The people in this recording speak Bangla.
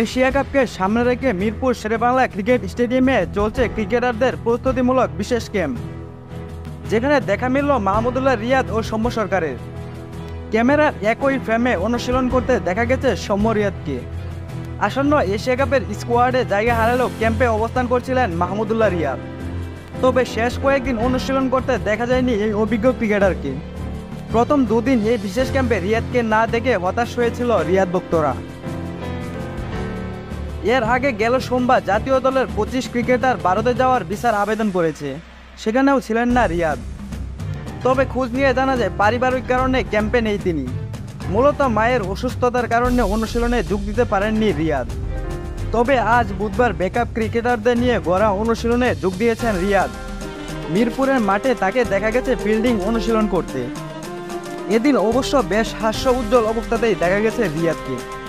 এশিয়া কাপকে সামনে রেখে মিরপুর শেরেবাংলা ক্রিকেট স্টেডিয়ামে চলছে ক্রিকেটারদের প্রস্তুতিমূলক বিশেষ ক্যাম্প যেখানে দেখা মিলল মাহমুদুল্লাহ রিয়াদ ও সৌম্য সরকারের। ক্যামেরার একই ফ্রেমে অনুশীলন করতে দেখা গেছে সৌম্য রিয়াদকে। আসন্ন এশিয়া কাপের স্কোয়াডে জায়গা হারালেও ক্যাম্পে অবস্থান করছিলেন মাহমুদুল্লাহ রিয়াদ। তবে শেষ কয়েকদিন অনুশীলন করতে দেখা যায়নি এই অভিজ্ঞ ক্রিকেটারকে। প্রথম দুদিন এই বিশেষ ক্যাম্পে রিয়াদকে না দেখে হতাশ হয়েছিল রিয়াদ ভক্তরা। এর আগে গেল সোমবার জাতীয় দলের পঁচিশ ক্রিকেটার ভারতে যাওয়ার বিচার আবেদন করেছে। সেখানেও ছিলেন না রিয়াদ। তবে খোঁজ নিয়ে জানা যায়, পারিবারিক কারণে ক্যাম্পে নেই তিনি। মূলত মায়ের অসুস্থতার কারণে অনুশীলনে যোগ দিতে পারেননি রিয়াদ। তবে আজ বুধবার ব্যাকআপ ক্রিকেটারদের নিয়ে গড়া অনুশীলনে যোগ দিয়েছেন রিয়াদ। মিরপুরের মাঠে তাকে দেখা গেছে ফিল্ডিং অনুশীলন করতে। এদিন অবশ্য বেশ হাস্য উজ্জ্বল অবস্থাতেই দেখা গেছে রিয়াদকে।